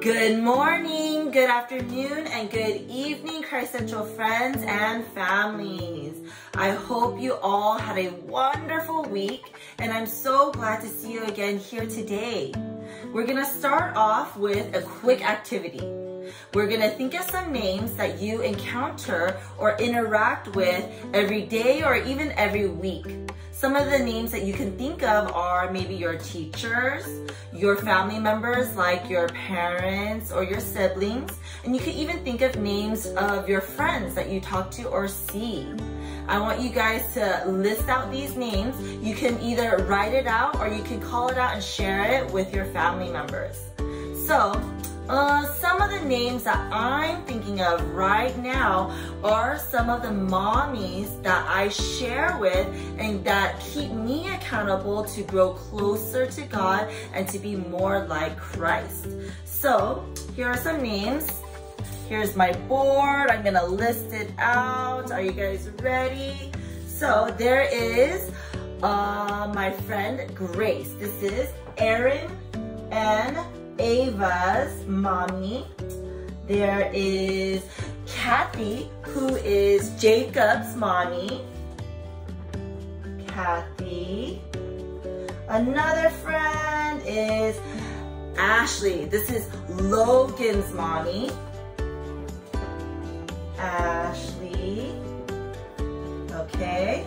Good morning, good afternoon, and good evening, Christ Central friends and families. I hope you all had a wonderful week, and I'm so glad to see you again here today. We're gonna start off with a quick activity. We're gonna think of some names that you encounter or interact with every day or even every week. Some of the names that you can think of are maybe your teachers, your family members like your parents or your siblings, and you can even think of names of your friends that you talk to or see. I want you guys to list out these names. You can either write it out or you can call it out and share it with your family members. So uh, some of the names that I'm thinking of right now are some of the mommies that I share with and that keep me accountable to grow closer to God and to be more like Christ. So here are some names. Here's my board. I'm gonna list it out. Are you guys ready? So there is uh, my friend Grace. This is Erin and Ava's mommy. There is Kathy, who is Jacob's mommy. Kathy. Another friend is Ashley. This is Logan's mommy. Ashley. Okay.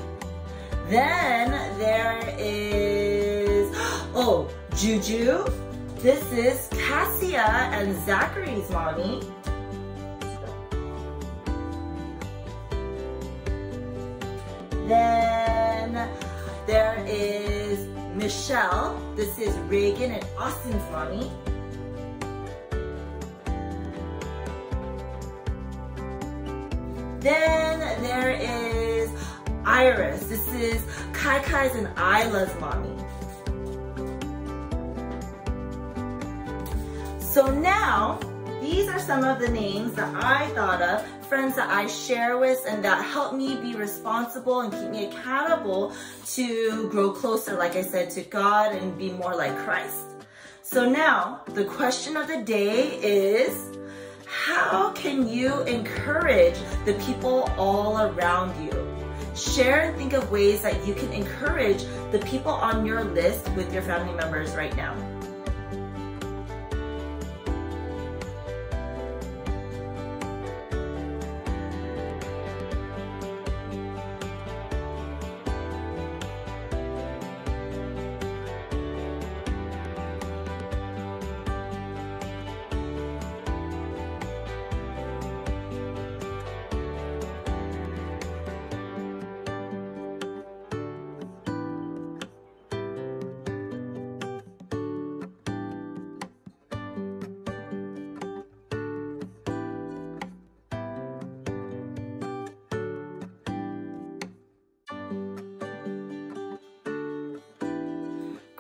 Then there is, oh, Juju. This is Cassia and Zachary's mommy. Then there is Michelle. This is Reagan and Austin's mommy. Then there is Iris. This is Kai Kai's and Isla's mommy. So now, these are some of the names that I thought of, friends that I share with and that help me be responsible and keep me accountable to grow closer, like I said, to God and be more like Christ. So now, the question of the day is, how can you encourage the people all around you? Share and think of ways that you can encourage the people on your list with your family members right now.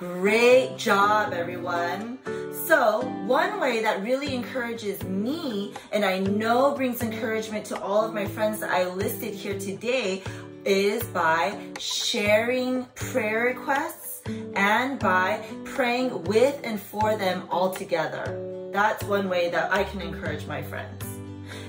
Great job, everyone. So one way that really encourages me and I know brings encouragement to all of my friends that I listed here today is by sharing prayer requests and by praying with and for them all together. That's one way that I can encourage my friends.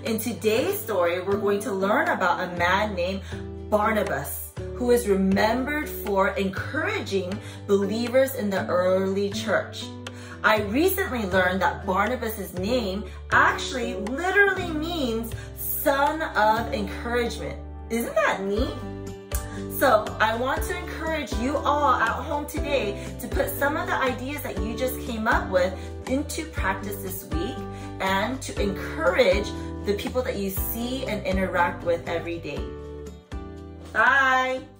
In today's story, we're going to learn about a man named Barnabas who is remembered for encouraging believers in the early church. I recently learned that Barnabas' name actually literally means son of encouragement. Isn't that neat? So I want to encourage you all at home today to put some of the ideas that you just came up with into practice this week and to encourage the people that you see and interact with every day. Bye.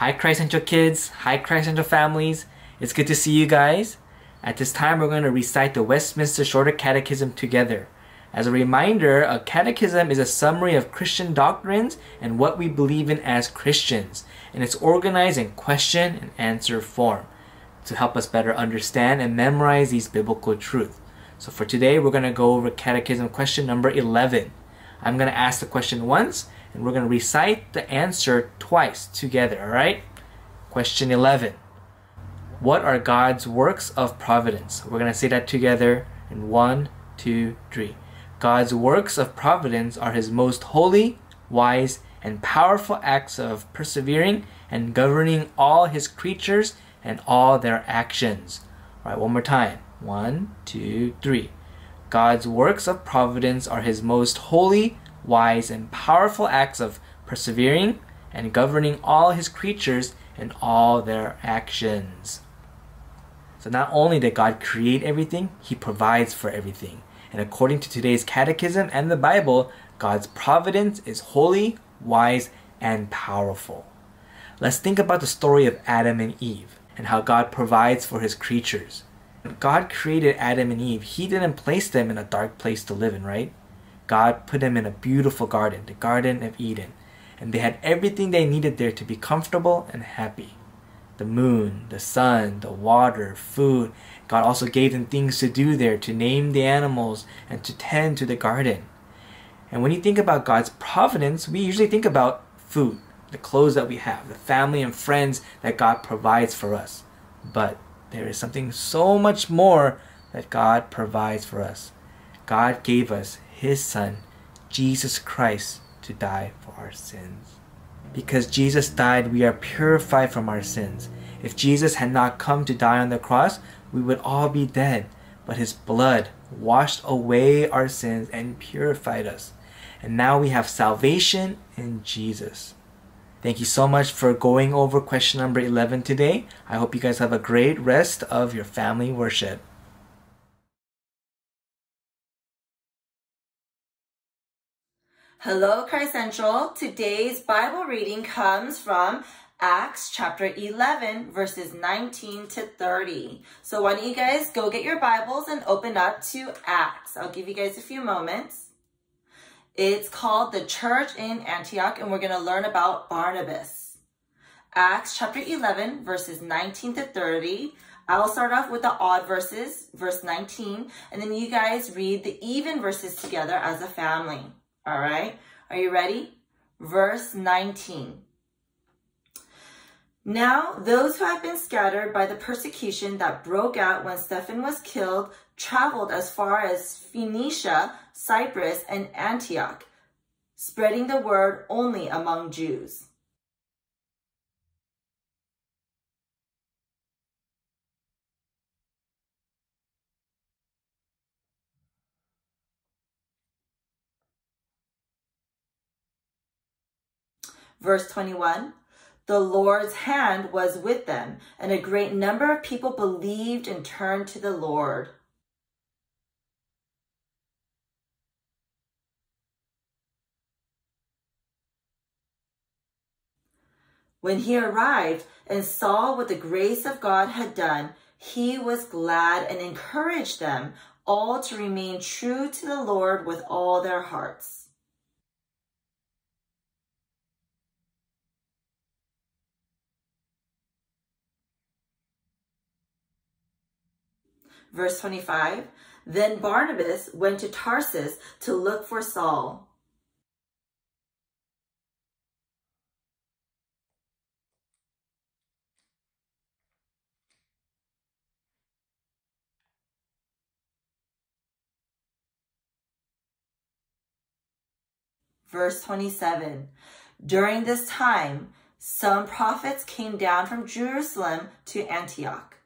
Hi, Christ Central kids. Hi, Christ Central families. It's good to see you guys. At this time, we're going to recite the Westminster Shorter Catechism together. As a reminder, a catechism is a summary of Christian doctrines and what we believe in as Christians, and it's organized in question and answer form to help us better understand and memorize these biblical truths. So for today, we're going to go over catechism question number 11. I'm going to ask the question once, and we're going to recite the answer twice together, all right? Question 11. What are God's works of providence? We're going to say that together in one, two, three. God's works of providence are his most holy, wise, and powerful acts of persevering and governing all his creatures and all their actions. All right, one more time. One, two, three. God's works of providence are his most holy, wise, and powerful acts of persevering and governing all his creatures and all their actions. So not only did God create everything, He provides for everything. And according to today's catechism and the Bible, God's providence is holy, wise, and powerful. Let's think about the story of Adam and Eve and how God provides for His creatures. When God created Adam and Eve, He didn't place them in a dark place to live in, right? God put them in a beautiful garden, the Garden of Eden, and they had everything they needed there to be comfortable and happy the moon, the sun, the water, food. God also gave them things to do there, to name the animals and to tend to the garden. And when you think about God's providence, we usually think about food, the clothes that we have, the family and friends that God provides for us. But there is something so much more that God provides for us. God gave us His Son, Jesus Christ, to die for our sins. Because Jesus died, we are purified from our sins. If Jesus had not come to die on the cross, we would all be dead. But his blood washed away our sins and purified us. And now we have salvation in Jesus. Thank you so much for going over question number 11 today. I hope you guys have a great rest of your family worship. Hello, Christ Central. Today's Bible reading comes from Acts chapter 11, verses 19 to 30. So why don't you guys go get your Bibles and open up to Acts. I'll give you guys a few moments. It's called the Church in Antioch, and we're going to learn about Barnabas. Acts chapter 11, verses 19 to 30. I'll start off with the odd verses, verse 19, and then you guys read the even verses together as a family. All right. Are you ready? Verse 19. Now, those who had been scattered by the persecution that broke out when Stephen was killed traveled as far as Phoenicia, Cyprus, and Antioch, spreading the word only among Jews. Verse 21 The Lord's hand was with them, and a great number of people believed and turned to the Lord. When he arrived and saw what the grace of God had done, he was glad and encouraged them all to remain true to the Lord with all their hearts. Verse 25, Then Barnabas went to Tarsus to look for Saul. Verse 27, During this time, some prophets came down from Jerusalem to Antioch.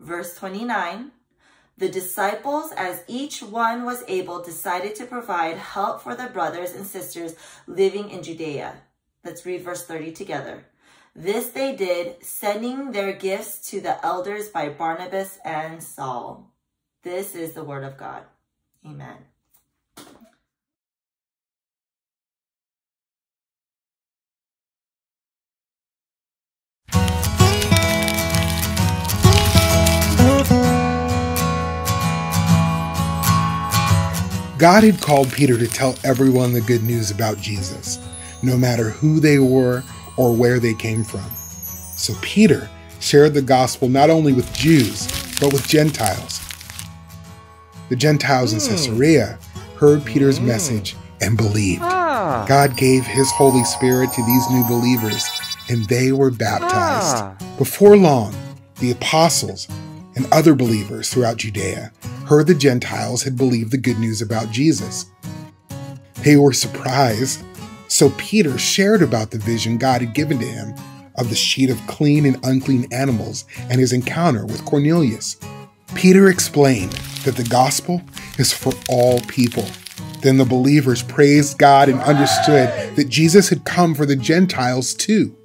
Verse 29, the disciples, as each one was able, decided to provide help for the brothers and sisters living in Judea. Let's read verse 30 together. This they did, sending their gifts to the elders by Barnabas and Saul. This is the word of God. Amen. God had called Peter to tell everyone the good news about Jesus, no matter who they were or where they came from. So Peter shared the gospel not only with Jews, but with Gentiles. The Gentiles in hmm. Caesarea heard Peter's hmm. message and believed. Ah. God gave his Holy Spirit to these new believers, and they were baptized. Ah. Before long, the apostles and other believers throughout Judea heard the Gentiles had believed the good news about Jesus. They were surprised, so Peter shared about the vision God had given to him of the sheet of clean and unclean animals and his encounter with Cornelius. Peter explained that the gospel is for all people. Then the believers praised God and understood that Jesus had come for the Gentiles too.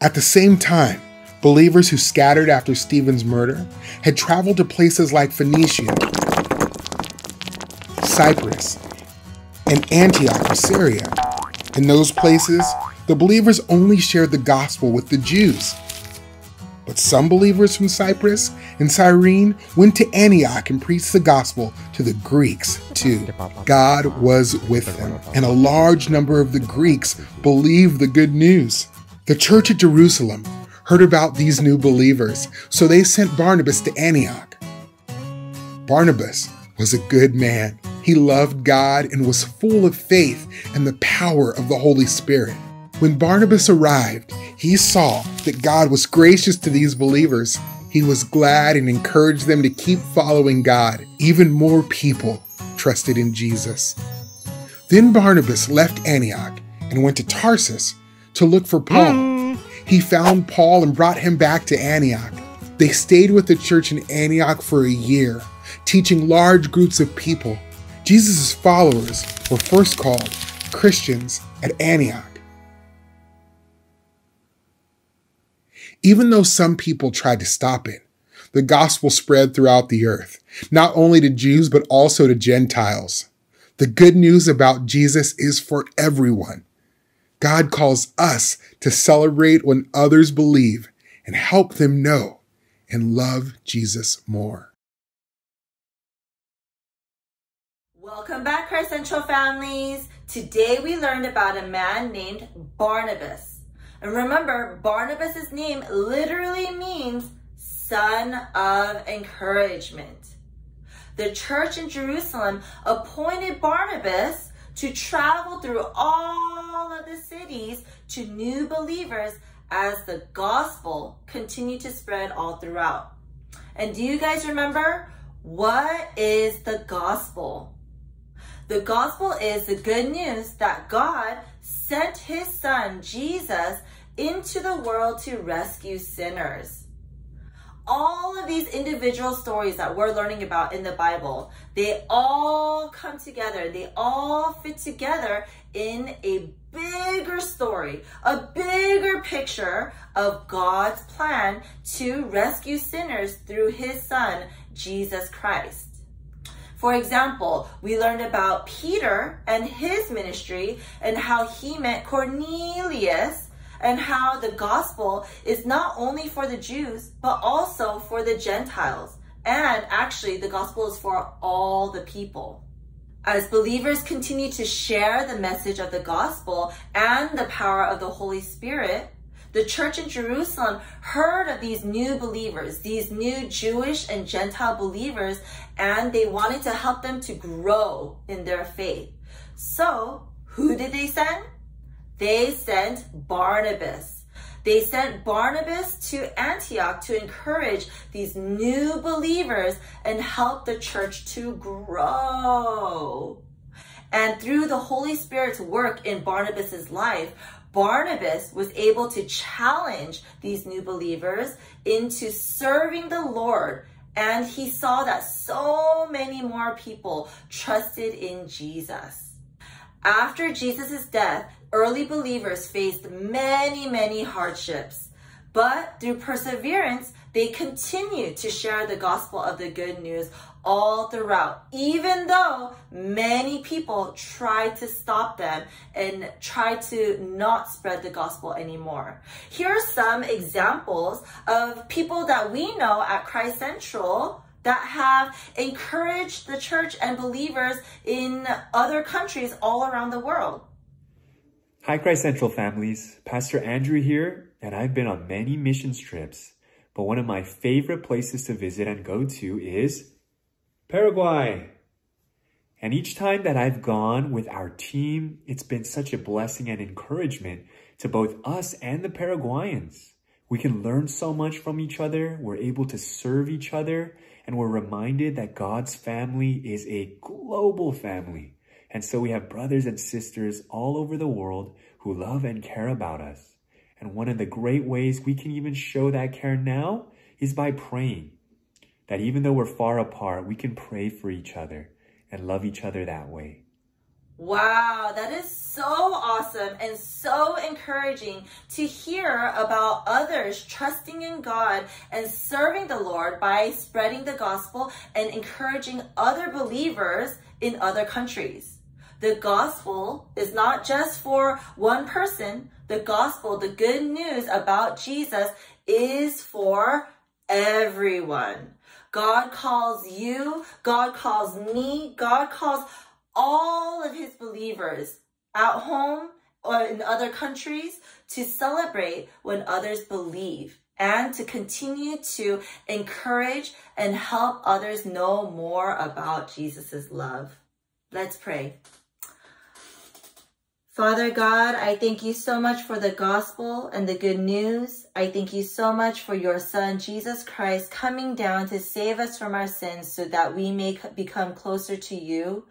At the same time, believers who scattered after Stephen's murder had traveled to places like Phoenicia, Cyprus, and Antioch of Syria. In those places, the believers only shared the gospel with the Jews. But some believers from Cyprus and Cyrene went to Antioch and preached the gospel to the Greeks too. God was with them, and a large number of the Greeks believed the good news. The church at Jerusalem heard about these new believers, so they sent Barnabas to Antioch. Barnabas was a good man. He loved God and was full of faith and the power of the Holy Spirit. When Barnabas arrived, he saw that God was gracious to these believers. He was glad and encouraged them to keep following God. Even more people trusted in Jesus. Then Barnabas left Antioch and went to Tarsus to look for Paul. He found Paul and brought him back to Antioch. They stayed with the church in Antioch for a year, teaching large groups of people. Jesus' followers were first called Christians at Antioch. Even though some people tried to stop it, the gospel spread throughout the earth, not only to Jews, but also to Gentiles. The good news about Jesus is for everyone. God calls us to celebrate when others believe and help them know and love Jesus more. Welcome back, Christ Central families. Today we learned about a man named Barnabas. And remember, Barnabas' name literally means son of encouragement. The church in Jerusalem appointed Barnabas to travel through all of the cities to new believers as the gospel continued to spread all throughout. And do you guys remember what is the gospel? The gospel is the good news that God sent his son, Jesus, into the world to rescue sinners. All of these individual stories that we're learning about in the Bible, they all come together. They all fit together in a bigger story, a bigger picture of God's plan to rescue sinners through his son, Jesus Christ. For example, we learned about Peter and his ministry and how he met Cornelius and how the gospel is not only for the Jews, but also for the Gentiles. And actually, the gospel is for all the people. As believers continue to share the message of the gospel and the power of the Holy Spirit, the church in Jerusalem heard of these new believers, these new Jewish and Gentile believers, and they wanted to help them to grow in their faith. So, who did they send? They sent Barnabas. They sent Barnabas to Antioch to encourage these new believers and help the church to grow. And through the Holy Spirit's work in Barnabas's life, Barnabas was able to challenge these new believers into serving the Lord. And he saw that so many more people trusted in Jesus. After Jesus' death, early believers faced many, many hardships. But through perseverance, they continued to share the gospel of the good news all throughout, even though many people try to stop them and try to not spread the gospel anymore. Here are some examples of people that we know at Christ Central that have encouraged the church and believers in other countries all around the world. Hi, Christ Central families. Pastor Andrew here, and I've been on many mission trips, but one of my favorite places to visit and go to is Paraguay. And each time that I've gone with our team, it's been such a blessing and encouragement to both us and the Paraguayans. We can learn so much from each other. We're able to serve each other. And we're reminded that God's family is a global family. And so we have brothers and sisters all over the world who love and care about us. And one of the great ways we can even show that care now is by praying. That even though we're far apart, we can pray for each other and love each other that way. Wow, that is so awesome and so encouraging to hear about others trusting in God and serving the Lord by spreading the gospel and encouraging other believers in other countries. The gospel is not just for one person. The gospel, the good news about Jesus is for everyone. God calls you, God calls me, God calls all of his believers at home or in other countries to celebrate when others believe and to continue to encourage and help others know more about Jesus' love. Let's pray. Father God, I thank you so much for the gospel and the good news. I thank you so much for your son, Jesus Christ, coming down to save us from our sins so that we may become closer to you.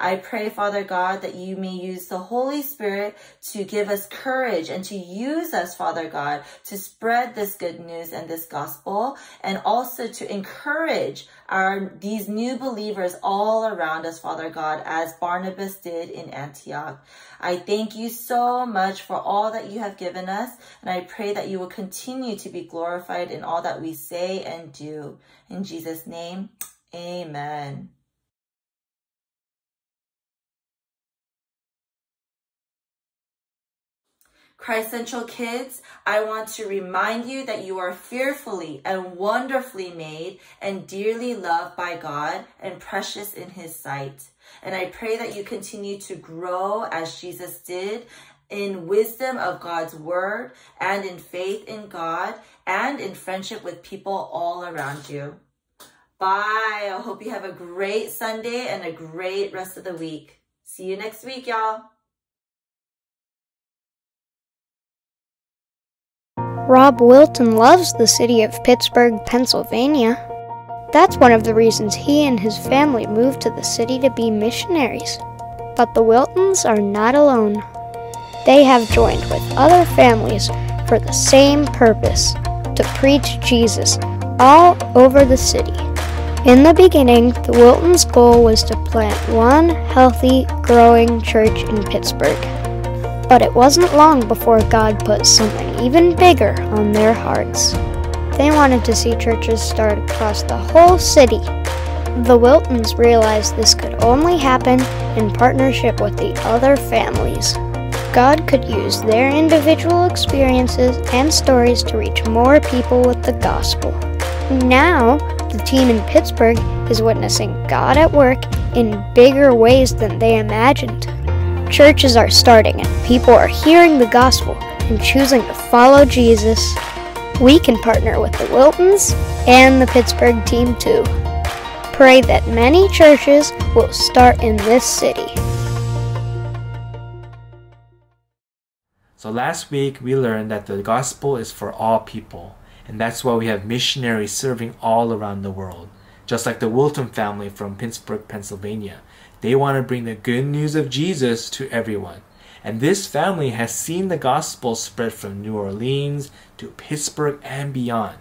I pray, Father God, that you may use the Holy Spirit to give us courage and to use us, Father God, to spread this good news and this gospel and also to encourage our these new believers all around us, Father God, as Barnabas did in Antioch. I thank you so much for all that you have given us, and I pray that you will continue to be glorified in all that we say and do. In Jesus' name, amen. Christ Central kids, I want to remind you that you are fearfully and wonderfully made and dearly loved by God and precious in his sight. And I pray that you continue to grow as Jesus did in wisdom of God's word and in faith in God and in friendship with people all around you. Bye. I hope you have a great Sunday and a great rest of the week. See you next week, y'all. Rob Wilton loves the city of Pittsburgh, Pennsylvania. That's one of the reasons he and his family moved to the city to be missionaries. But the Wiltons are not alone. They have joined with other families for the same purpose to preach Jesus all over the city. In the beginning, the Wiltons' goal was to plant one healthy, growing church in Pittsburgh. But it wasn't long before God put something even bigger on their hearts. They wanted to see churches start across the whole city. The Wiltons realized this could only happen in partnership with the other families. God could use their individual experiences and stories to reach more people with the gospel. Now, the team in Pittsburgh is witnessing God at work in bigger ways than they imagined. Churches are starting and people are hearing the gospel and choosing to follow Jesus. We can partner with the Wiltons and the Pittsburgh team too. Pray that many churches will start in this city. So last week we learned that the gospel is for all people, and that's why we have missionaries serving all around the world, just like the Wilton family from Pittsburgh, Pennsylvania. They want to bring the good news of Jesus to everyone. And this family has seen the gospel spread from New Orleans to Pittsburgh and beyond.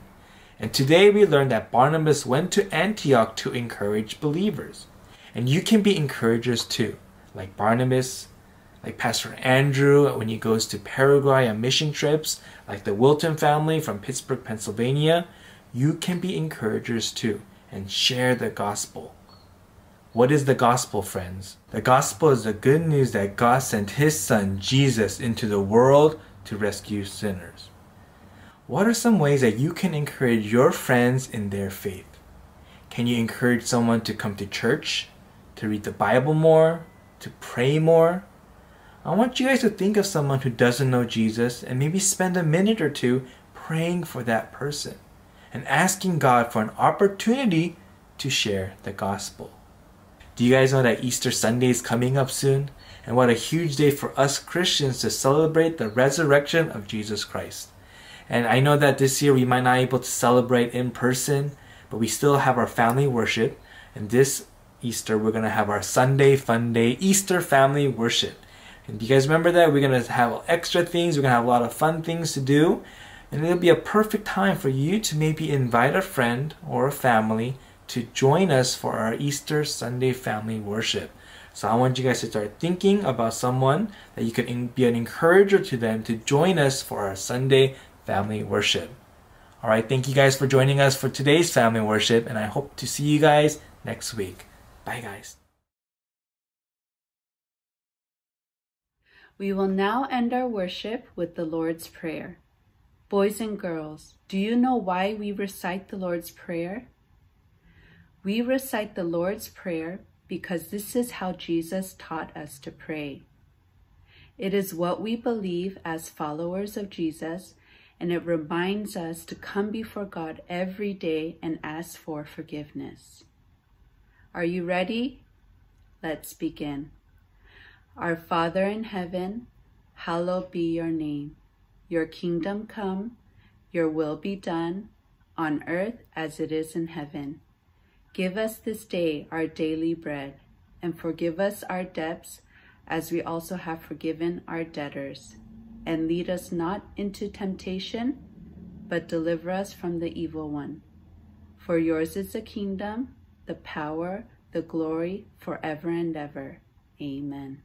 And today we learned that Barnabas went to Antioch to encourage believers. And you can be encouragers too, like Barnabas, like Pastor Andrew when he goes to Paraguay on mission trips, like the Wilton family from Pittsburgh, Pennsylvania, you can be encouragers too and share the gospel. What is the gospel, friends? The gospel is the good news that God sent His Son, Jesus, into the world to rescue sinners. What are some ways that you can encourage your friends in their faith? Can you encourage someone to come to church, to read the Bible more, to pray more? I want you guys to think of someone who doesn't know Jesus and maybe spend a minute or two praying for that person and asking God for an opportunity to share the gospel. Do you guys know that Easter Sunday is coming up soon? And what a huge day for us Christians to celebrate the resurrection of Jesus Christ. And I know that this year we might not be able to celebrate in person, but we still have our family worship. And this Easter, we're going to have our Sunday Fun Day Easter family worship. And do you guys remember that? We're going to have extra things. We're going to have a lot of fun things to do. And it'll be a perfect time for you to maybe invite a friend or a family to join us for our Easter Sunday family worship. So I want you guys to start thinking about someone that you can be an encourager to them to join us for our Sunday family worship. All right, thank you guys for joining us for today's family worship, and I hope to see you guys next week. Bye, guys. We will now end our worship with the Lord's Prayer. Boys and girls, do you know why we recite the Lord's Prayer? We recite the Lord's Prayer because this is how Jesus taught us to pray. It is what we believe as followers of Jesus, and it reminds us to come before God every day and ask for forgiveness. Are you ready? Let's begin. Our Father in heaven, hallowed be your name. Your kingdom come, your will be done, on earth as it is in heaven. Give us this day our daily bread, and forgive us our debts as we also have forgiven our debtors. And lead us not into temptation, but deliver us from the evil one. For yours is the kingdom, the power, the glory, forever and ever. Amen.